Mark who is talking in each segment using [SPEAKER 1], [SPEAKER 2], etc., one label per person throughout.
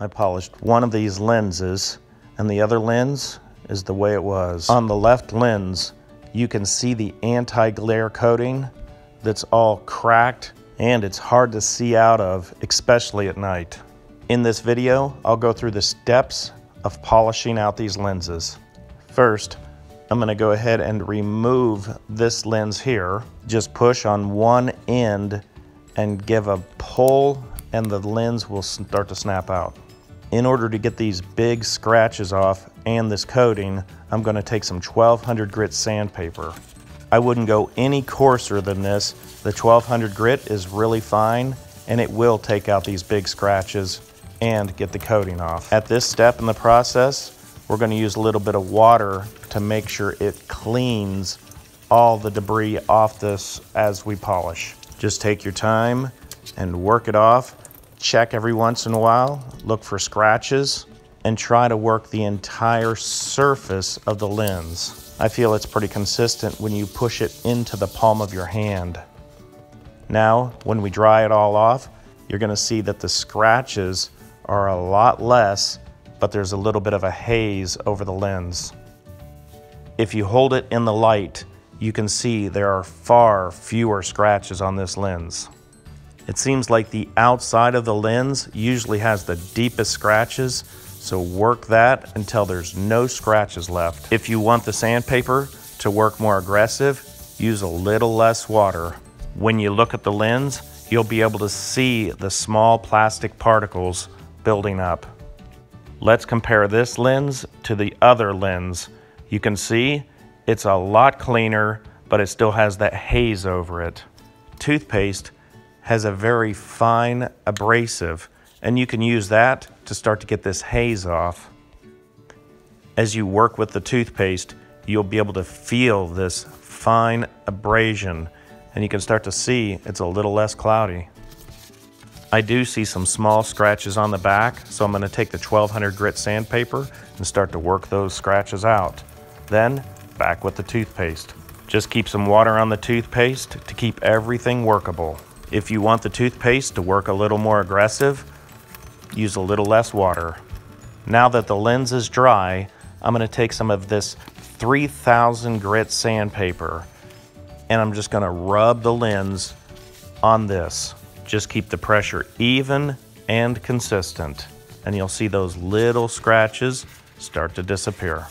[SPEAKER 1] I polished one of these lenses and the other lens is the way it was. On the left lens, you can see the anti-glare coating that's all cracked and it's hard to see out of, especially at night. In this video, I'll go through the steps of polishing out these lenses. First, I'm gonna go ahead and remove this lens here. Just push on one end and give a pull and the lens will start to snap out. In order to get these big scratches off and this coating, I'm gonna take some 1200 grit sandpaper. I wouldn't go any coarser than this. The 1200 grit is really fine and it will take out these big scratches and get the coating off. At this step in the process, we're gonna use a little bit of water to make sure it cleans all the debris off this as we polish. Just take your time and work it off. Check every once in a while, look for scratches, and try to work the entire surface of the lens. I feel it's pretty consistent when you push it into the palm of your hand. Now, when we dry it all off, you're gonna see that the scratches are a lot less, but there's a little bit of a haze over the lens. If you hold it in the light, you can see there are far fewer scratches on this lens. It seems like the outside of the lens usually has the deepest scratches, so work that until there's no scratches left. If you want the sandpaper to work more aggressive, use a little less water. When you look at the lens, you'll be able to see the small plastic particles building up. Let's compare this lens to the other lens. You can see it's a lot cleaner, but it still has that haze over it. Toothpaste has a very fine abrasive and you can use that to start to get this haze off. As you work with the toothpaste, you'll be able to feel this fine abrasion and you can start to see it's a little less cloudy. I do see some small scratches on the back, so I'm gonna take the 1200 grit sandpaper and start to work those scratches out. Then, back with the toothpaste. Just keep some water on the toothpaste to keep everything workable. If you want the toothpaste to work a little more aggressive, use a little less water. Now that the lens is dry, I'm gonna take some of this 3000 grit sandpaper and I'm just gonna rub the lens on this. Just keep the pressure even and consistent and you'll see those little scratches start to disappear.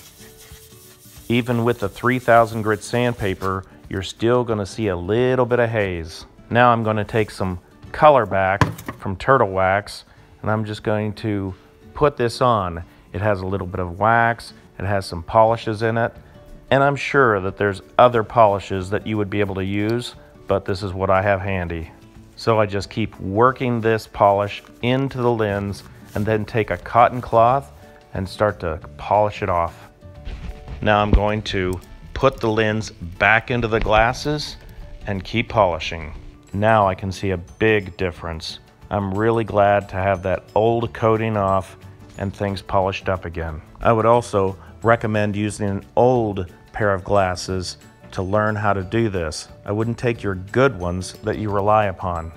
[SPEAKER 1] Even with the 3000 grit sandpaper, you're still gonna see a little bit of haze. Now I'm gonna take some color back from Turtle Wax and I'm just going to put this on. It has a little bit of wax, it has some polishes in it, and I'm sure that there's other polishes that you would be able to use, but this is what I have handy. So I just keep working this polish into the lens and then take a cotton cloth and start to polish it off. Now I'm going to put the lens back into the glasses and keep polishing. Now I can see a big difference. I'm really glad to have that old coating off and things polished up again. I would also recommend using an old pair of glasses to learn how to do this. I wouldn't take your good ones that you rely upon.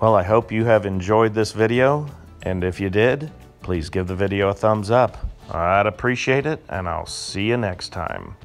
[SPEAKER 1] Well, I hope you have enjoyed this video, and if you did, please give the video a thumbs up. I'd appreciate it, and I'll see you next time.